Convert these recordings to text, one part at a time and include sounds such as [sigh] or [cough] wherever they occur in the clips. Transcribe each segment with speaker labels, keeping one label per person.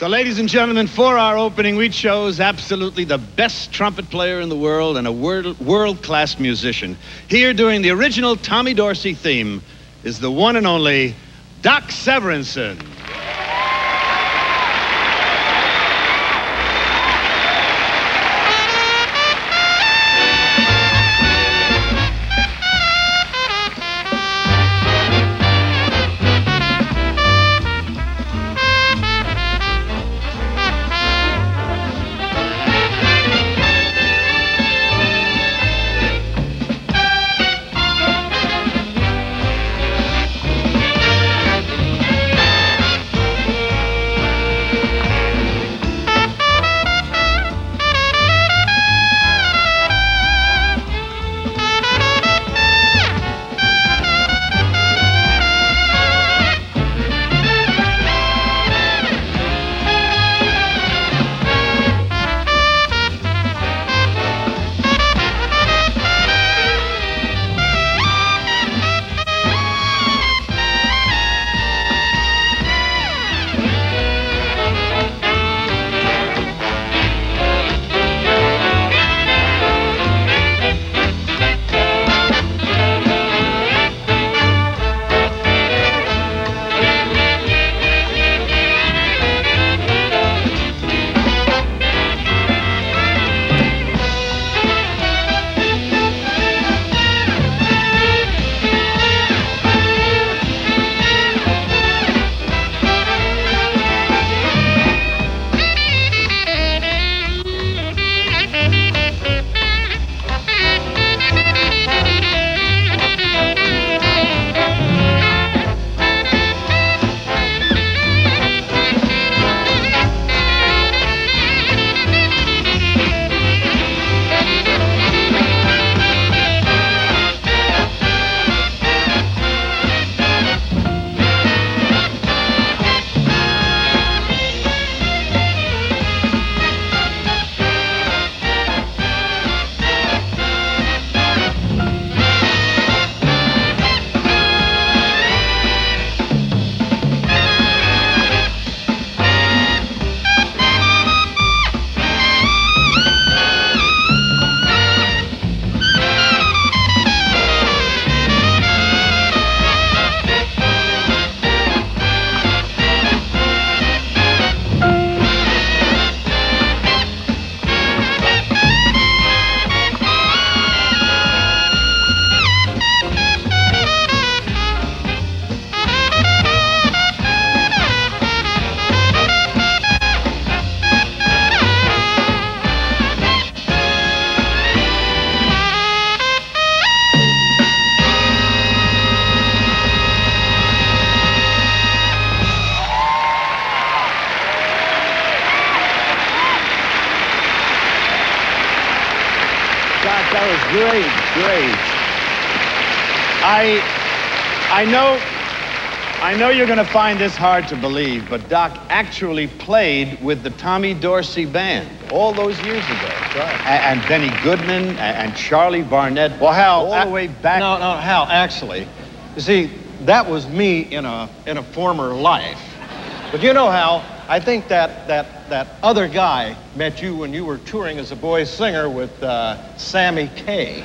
Speaker 1: So, ladies and gentlemen, for our opening, we chose absolutely the best trumpet player in the world and a world class musician. Here, doing the original Tommy Dorsey theme, is the one and only Doc Severinsen. That was great, great. I, I know, I know you're going to find this hard to believe, but Doc actually played with the Tommy Dorsey Band all those years ago.
Speaker 2: Right.
Speaker 1: And, and Benny Goodman and, and, Charlie Barnet.
Speaker 2: Well, Hal,
Speaker 1: all the way back.
Speaker 2: No, no, Hal. Actually, you see, that was me in a in a former life. But you know, Hal, I think that, that, that other guy met you when you were touring as a boy singer with uh, Sammy Kaye.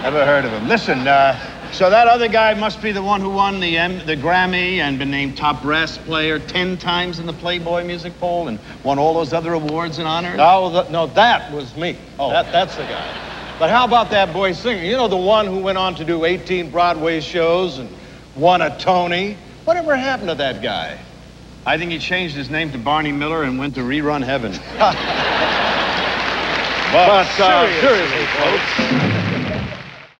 Speaker 1: Never heard of him. Listen, uh, so that other guy must be the one who won the, M the Grammy and been named top brass player 10 times in the Playboy music poll and won all those other awards and honors?
Speaker 2: No, the, no, that was me. Oh. That, that's the guy. But how about that boy singer? You know, the one who went on to do 18 Broadway shows and won a Tony? Whatever happened to that guy?
Speaker 1: I think he changed his name to Barney Miller and went to rerun heaven.
Speaker 2: but, [laughs] but uh, seriously, seriously, folks.